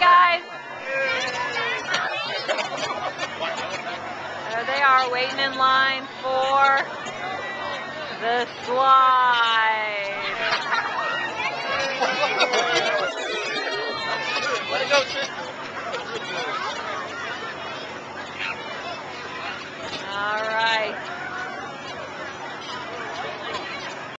guys. There they are waiting in line for the slide. Let it go, chick.